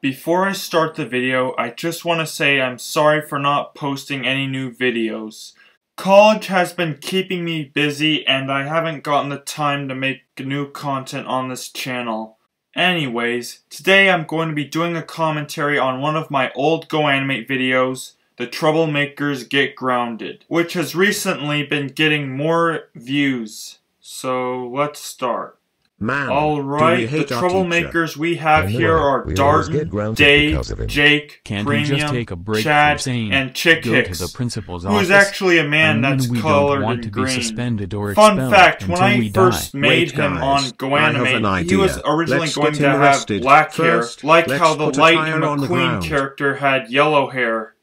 Before I start the video, I just want to say I'm sorry for not posting any new videos. College has been keeping me busy and I haven't gotten the time to make new content on this channel. Anyways, today I'm going to be doing a commentary on one of my old GoAnimate videos, The Troublemakers Get Grounded, which has recently been getting more views. So let's start. Man, all right. the troublemakers we have here are we Darton, Dave, Jake, Can't Premium, Chad, and Chick Hicks, to the principal's who's actually a man that's colored want green. Fun fact: When I first die. made Wait, him guys, on GoAnimate, he was originally let's going to have black First, hair, like how the Lightning McQueen the character had yellow hair.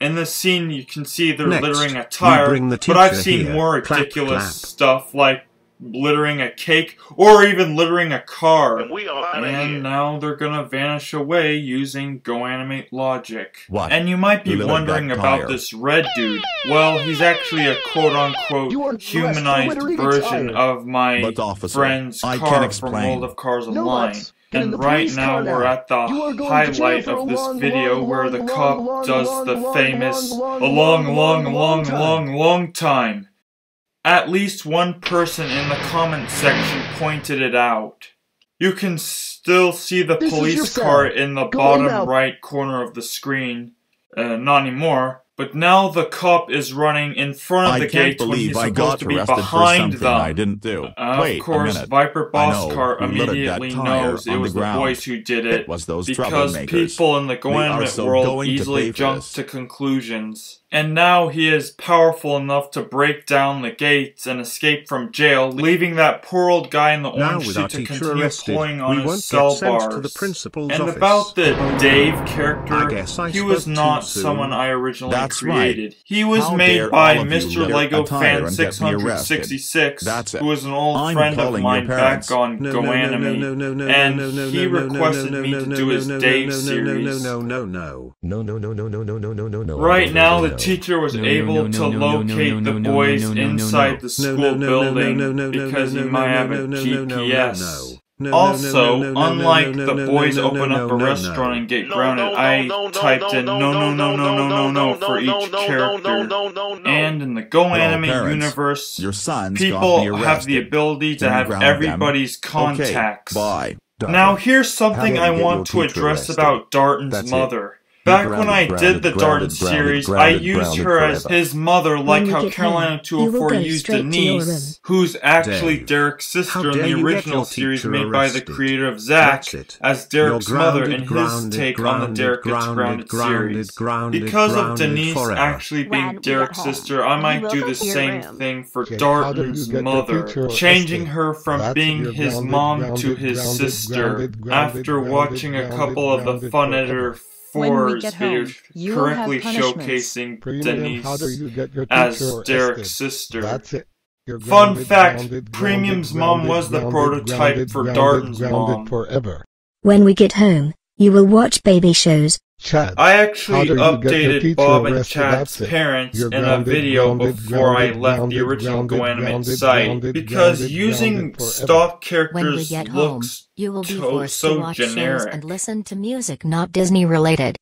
In this scene, you can see they're Next, littering a tire, but I've seen here. more ridiculous clap, clap. stuff like littering a cake or even littering a car. And we are And now they're gonna vanish away using GoAnimate logic. What? And you might be wondering about this red dude. Well, he's actually a quote-unquote You are dressed humanized for littering a version tire. of my But, officer, friend's I car can from explain. World of Cars Online. buts. Get in And right now we're at the You are going to jail highlight of this long, video long, where the long, cop long, does long, the long, famous long, a long, long, long, long, long long, time. Long, long time. At least one person in the comment section pointed it out. You can still see the This police car in the Go bottom right corner of the screen. Uh, not anymore. But now the cop is running in front of I the can't gate when believe he's I supposed got to be arrested for behind something them. I didn't do. Uh, Wait of course. Viper Boss Car who littered that immediately knows it was the ground. boys who did it. It was those because people in the We are GoAnimate so world easily jump to conclusions. And now he is powerful enough to break down the gates and escape from jail, leaving that poor old guy in the orange suit to continue arrested, pulling on his cell bars. to the principal's and office. about the Dave character, I guess I he was not someone I originally That's right. created. He was How made by all of you Mr. Lego Fan and get me 666, who was an old I'm friend of mine back on No, no, no, GoAnimate, no, no, no, and no, no, he no, no, requested me to do his no, no, Dave no, no, series. No, no, no, no, no, no, no, no, no, no, no, no, no, no. Right now, the teacher was No, no, able to no, no, no, locate the no, no, boys no, no, no, inside the school no, no, no, building no, no, no, because no, he might have a no, no, no, no, GPS. Also, unlike the boys open up a restaurant and get grounded, I typed in no no no no no no no for each character. And in the GoAnimate universe, your people have the ability to have everybody's contacts. Now here's something I want to address about Darton's mother. Back grounded, when I grounded, did the grounded, series, I used her forever. as his mother, like how Carolina 204 used Denise, who's actually Dave, Derek's sister in the original series made arrested. by the creator of Zack, as Derek's mother in his take on the Derek Gets Grounded series. because of Denise forever. actually being when Derek's sister, I might do the same room. thing for okay, mother, changing her from being his mom to his sister. After watching a couple of the Fun Editor Editor When we get home, videos you have correctly punishments. showcasing Premium, how do Denise you get your as Derek's arrested? sister. That's it. You're Fun fact, grounded, Premium's grounded, mom was the prototype grounded, for grounded, Darton's grounded mom. forever. When we get home, you will watch baby shows. Chad, I actually updated Bob and Chad's parents You're in grounded, a video grounded, before grounded, I left the original GoAnimate site because using stock characters looks home, you will be forced so to watch generic. Shows and listen to music not Disney related.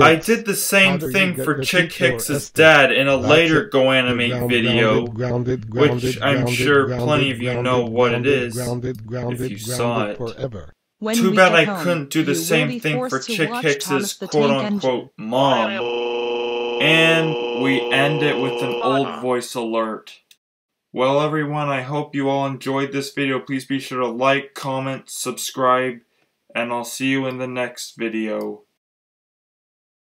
I did the same thing for Chick Hicks's dad in a later GoAnimate video, which I'm sure plenty of you know what it is if you saw it. Forever. When Too bad I home, couldn't do the same thing for Chick watch Hicks's quote Tank Engine. unquote mom. And we end it with an old voice alert. Well everyone, I hope you all enjoyed this video. Please be sure to like, comment, subscribe, and I'll see you in the next video.